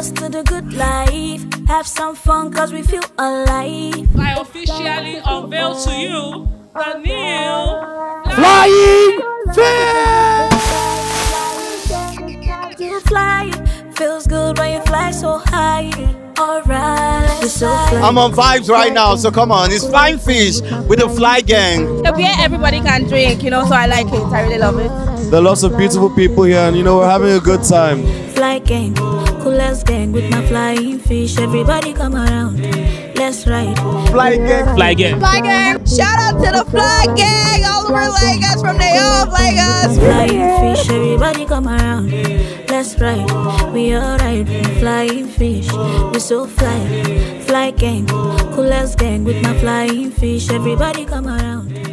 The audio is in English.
toast to the good life. Have some fun cause we feel alive. I officially unveil to you the new Flying fish! To fly feels good when you fly so high. Alright, so. I'm on vibes right now, so come on. It's Flying Fish with the Fly Geng. The beer everybody can drink, you know, so I like it. I really love it. There are lots of beautiful people here, and you know, we're having a good time. Fly geng, coolest gang with my flying fish. Everybody come around. Let's ride. Fly Geng. Fly Geng. Fly geng. Shout out to the Fly geng all over Lagos from New York, Lagos. Flying fish, everybody come around. Let's ride. We alright. Flying fish, we so fly. Fly geng, coolest gang with my flying fish. Everybody come around.